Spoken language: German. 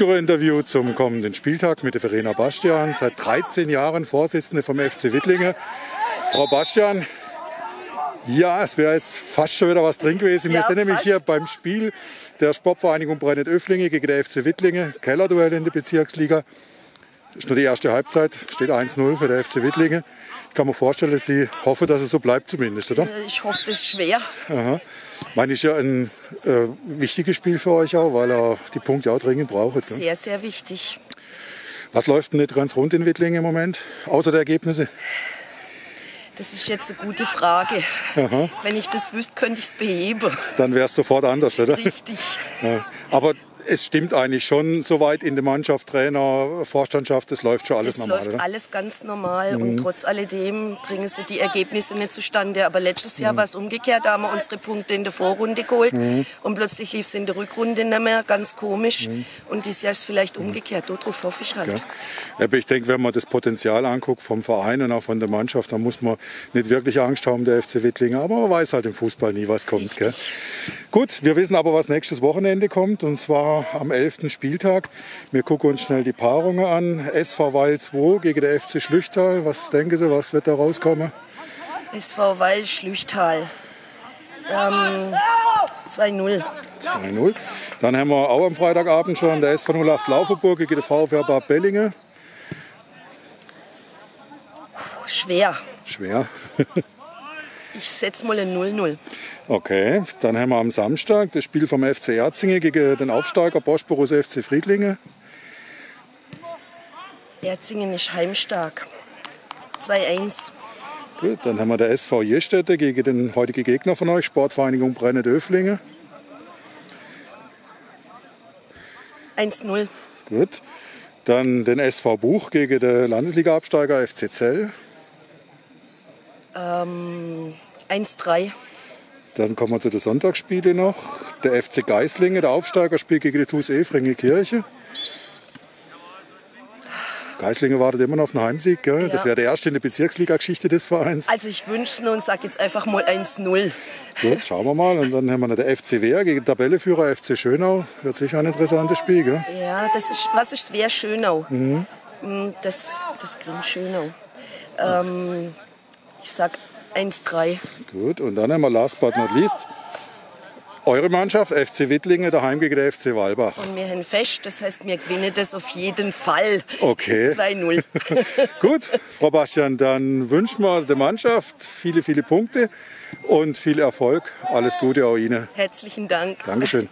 Interview zum kommenden Spieltag mit der Verena Bastian, seit 13 Jahren Vorsitzende vom FC Wittlinge. Frau Bastian, ja, es wäre jetzt fast schon wieder was drin gewesen. Wir Ja, sind nämlich fast. hier beim Spiel der Sportvereinigung Brennet Öfflinge gegen der FC Wittlinge. Kellerduell in der Bezirksliga. Das ist nur die erste Halbzeit, steht 1-0 für der FC Wittlinge. Ich kann mir vorstellen, dass Sie hoffen, dass es so bleibt zumindest, oder? Ich hoffe, das ist schwer. Aha. Ich meine, ist ja ein äh, wichtiges Spiel für euch auch, weil er die Punkte auch dringend braucht. Ne? Sehr, sehr wichtig. Was läuft denn nicht ganz rund in Wittlinge im Moment, außer der Ergebnisse? Das ist jetzt eine gute Frage. Wenn ich das wüsste, könnte ich es beheben. Dann wäre es sofort anders, oder? Richtig. Ja. Aber es stimmt eigentlich schon soweit in der Mannschaft, Trainer, Vorstandschaft, das läuft schon alles Es normal, läuft oder? Mhm. alles ganz normal und trotz alledem bringen sie die Ergebnisse nicht zustande. Aber letztes Mhm. Jahr war es umgekehrt, da haben wir unsere Punkte in der Vorrunde geholt Mhm. und plötzlich lief es in der Rückrunde nicht mehr, ganz komisch. Und dieses Jahr ist es vielleicht umgekehrt, darauf hoffe ich halt. Mhm. Ja, aber ich denke, wenn man das Potenzial anguckt vom Verein und auch von der Mannschaft, dann muss man nicht wirklich Angst haben, der FC Wittlinge. Aber man weiß halt im Fußball nie, was kommt. Gut, wir wissen aber, was nächstes Wochenende kommt. Und zwar am 11. Spieltag. Wir gucken uns schnell die Paarungen an. SV Weil 2 gegen der FC Schlüchtal. Was denken Sie, was wird da rauskommen? SV Weil Schlüchtal. Ähm, 2-0. 2-0. Dann haben wir auch am Freitagabend schon der SV 08 Laufenburg gegen den VfR Bad Bellinge. Schwer. Schwer. Ich setze mal ein 0-0. Okay, dann haben wir am Samstag das Spiel vom FC Erzingen gegen den Aufsteiger Bosporus FC Friedlinge. Erzingen ist heimstark. 2-1. Gut, dann haben wir der SV Jestätte gegen den heutigen Gegner von euch, Sportvereinigung Brennet Öflinge. 1-0. Gut. Dann den SV Buch gegen den Landesliga-Absteiger FC Zell. 1-3. Dann kommen wir zu den Sonntagsspielen noch. Der FC Geislinge, der Aufsteiger, spielt gegen die TuS Efringe Kirche. Geislinge wartet immer noch auf einen Heimsieg. Gell? Das Ja. wäre der erste in der Bezirksliga-Geschichte des Vereins. Also ich wünsche es und sage jetzt einfach mal 1-0. Gut, schauen wir mal. Und dann haben wir noch der FC Wehr gegen den Tabelleführer FC Schönau. Wird sicher ein interessantes Spiel. Gell? Ja, das ist, was ist wer Schönau? Mm, Das, das gewinnt Schönau. Ähm, ich sag 1-3. Gut, und dann wir last but not least eure Mannschaft, FC Wittlinge, daheim gegen der FC Walbach. Und wir haben fest, das heißt, wir gewinnen das auf jeden Fall. Okay. 2-0. Gut, Frau Bastian, dann wünschen wir der Mannschaft viele, viele Punkte und viel Erfolg. Alles Gute auch Ihnen. Herzlichen Dank. Dankeschön.